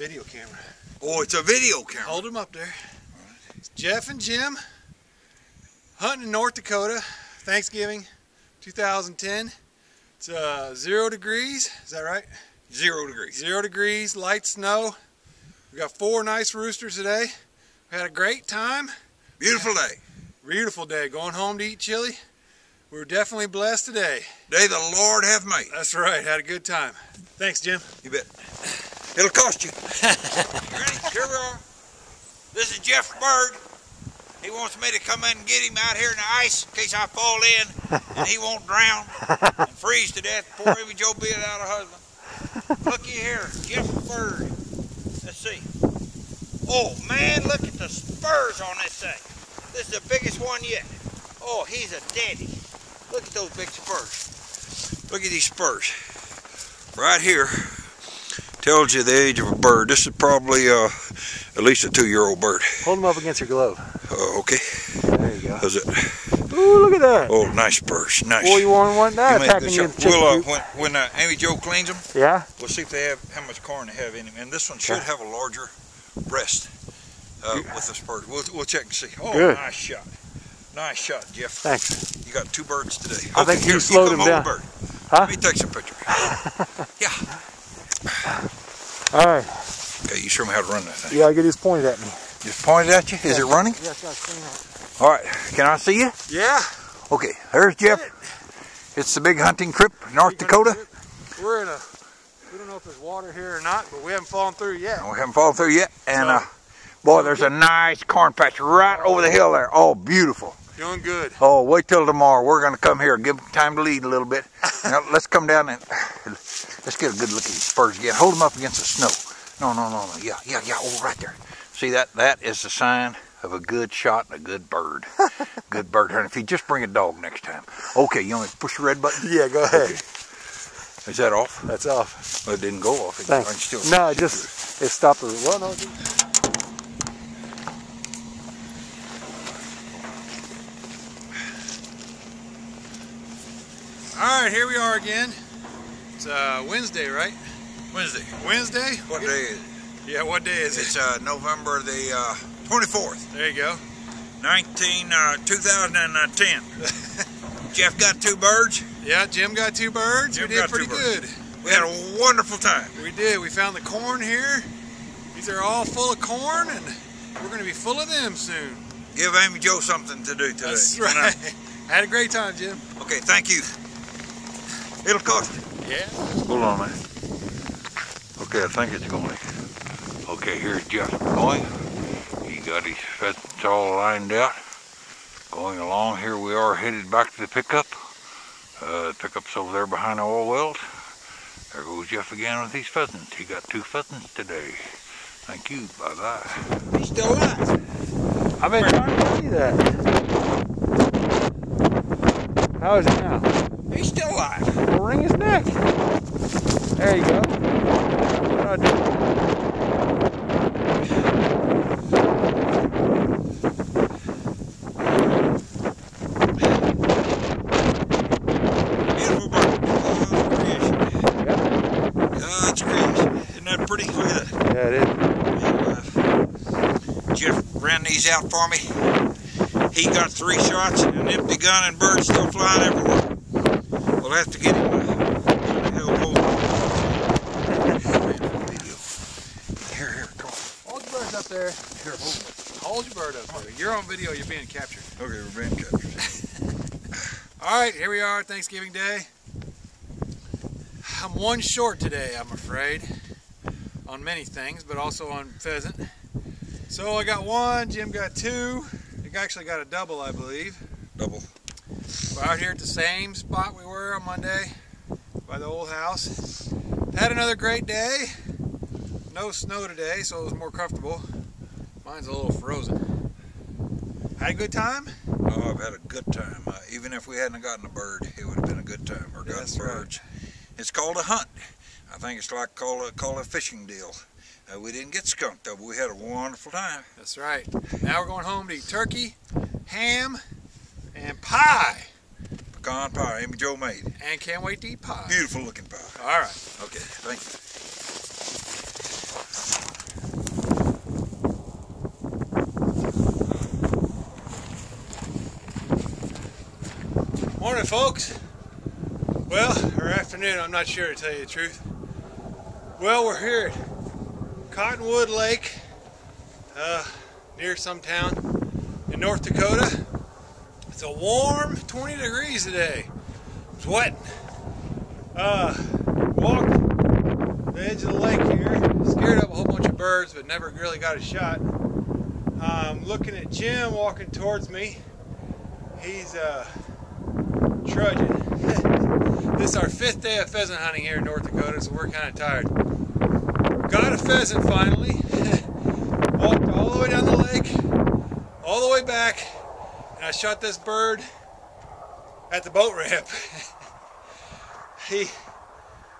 video camera. Oh, it's a video camera. Hold them up there. It's Jeff and Jim hunting in North Dakota, Thanksgiving 2010. It's uh, zero degrees, is that right? Zero degrees. Zero degrees, light snow. We got four nice roosters today. We had a great time. Beautiful day. Beautiful day. Going home to eat chili. We were definitely blessed today. Day the Lord have made. That's right. Had a good time. Thanks, Jim. You bet. It'll cost you. Ready? Here we are. This is Jeff Bird. He wants me to come in and get him out here in the ice in case I fall in and he won't drown and freeze to death. Poor Amy Joe being out her husband. Looky here, Jeff Bird. Let's see. Oh man, look at the spurs on this thing. This is the biggest one yet. Oh, he's a daddy. Look at those big spurs. Look at these spurs. Right here tells you the age of a bird. This is probably uh, at least a two-year-old bird. Hold them up against your glove. Uh, okay. There you go. How's it? Ooh, look at that. Oh, nice spurs. Nice. Boy, you want one that You attacking you. shot. We'll, uh, when when uh, Amy Joe cleans them, yeah? we'll see if they have how much corn they have in them. And this one should Okay. have a larger breast uh, with the spurs. We'll, we'll check and see. Oh, Good. nice shot. Nice shot, Jeff. Thanks. You got two birds today. I think you here, slowed come him down. the Bird. Huh? Let me take some pictures. yeah. All right. Okay, you show me how to run that thing. You gotta get his pointed at me. Just pointed at you. Is it running? Yeah, it's got All right. Can I see you? Yeah. Okay. There's Jeff. It's the big hunting trip, North Dakota. We're in a, we don't know if there's water here or not, but we haven't fallen through yet. We haven't fallen through yet. And So- uh, boy, there's a nice corn patch right over the hill there. Oh, beautiful. Doing good. Oh, wait till tomorrow. We're going to come here, give them time to lead a little bit. Now, let's come down and let's get a good look at these spurs again. Hold them up against the snow. No, no, no, no. Yeah, yeah, yeah. Oh, right there. See that? That is the sign of a good shot and a good bird. good bird hunting. If you just bring a dog next time. Okay, you want to push the red button? Yeah, go ahead. Okay. Is that off? That's off. Well, it didn't go off. Thanks. I can still No, it just, it stopped well, no, All right, here we are again. It's uh, Wednesday, right? Wednesday. Wednesday? What day is it? Yeah, what day is it? It's uh, November the uh, 24th, There you go. 19, uh, 2010. Jeff got two birds. Yeah, Jim got two birds. Jim we did pretty good. We had a wonderful time. We did. We found the corn here. These are all full of corn, and we're going to be full of them soon. Give Amy Joe something to do today. That's you know? right. Had a great time, Jim. Okay, thank you. It'll cost you. Yeah. Hold on a minute. Okay, I think it's going. Okay, here's Jeff going. He got his pheasants all lined out. Going along, here we are headed back to the pickup. Uh, the pickup's over there behind the oil wells. There goes Jeff again with his pheasants. He got two pheasants today. Thank you. Bye bye. He's still alive. I've been trying to see that. How is it now? He's still alive. Well, wring his neck. There you go. What I do? Beautiful bird. God's creation. God's creation. Isn't that pretty? Look at that. Yeah, it is. Jeff ran these out for me. He got three shots, and an empty gun, and birds still flying everywhere. We'll have to get him a hell hold. Here, here, come on. Hold your birds up there. Here, hold it. Hold your bird up there. You're on video. You're being captured. Okay, we're being captured. All right, here we are, Thanksgiving Day. I'm one short today, I'm afraid, on many things, but also on pheasant. So I got one, Jim got two. You actually got a double, I believe. Double. We're out here at the same spot we were on Monday by the old house. Had another great day. No snow today, so it was more comfortable. Mine's a little frozen. Had a good time? Oh, I've had a good time. Uh, even if we hadn't gotten a bird, it would have been a good time. Or gotten That's right. It's called a hunt. I think it's like call a call a fishing deal. Uh, we didn't get skunked though, but we had a wonderful time. That's right. Now we're going home to eat turkey, ham, and pie pecan pie Amy Joe made. And can't wait to eat pie. Beautiful looking pie. All right. Okay, thank you. Morning, folks. Well, or afternoon, I'm not sure to tell you the truth. Well, we're here at Cottonwood Lake, uh, near some town in North Dakota. It's a warm 20 degrees today. It's wet. Uh, walked the edge of the lake here, scared up a whole bunch of birds, but never really got a shot. Um, looking at Jim walking towards me. He's uh, trudging. this is our fifth day of pheasant hunting here in North Dakota, so we're kind of tired. Got a pheasant finally. Walked all the way down the lake, all the way back, and I shot this bird at the boat ramp. he,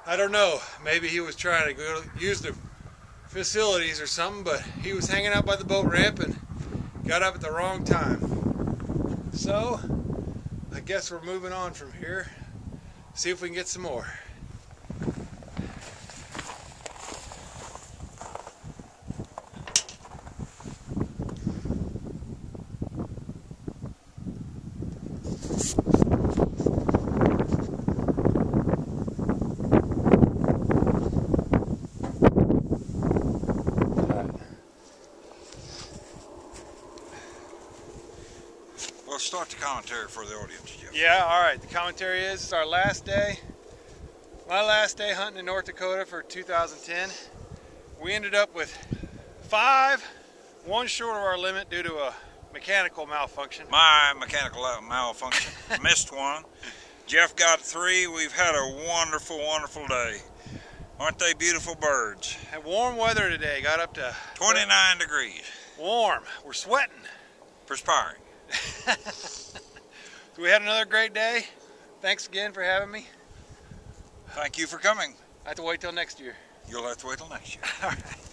I don't know, maybe he was trying to go use the facilities or something, but he was hanging out by the boat ramp and got up at the wrong time. So, I guess we're moving on from here. See if we can get some more. Well, start the commentary for the audience, Jeff. Yeah, all right. The commentary is it's our last day. My last day hunting in North Dakota for 2010. We ended up with five, one short of our limit due to a mechanical malfunction. My mechanical uh, malfunction. Missed one. Jeff got three. We've had a wonderful, wonderful day. Aren't they beautiful birds? Had warm weather today. Got up to 29 degrees. warm. We're sweating. Perspiring. So we had another great day. Thanks again for having me. Thank you for coming. I have to wait till next year. You'll have to wait till next year. All right.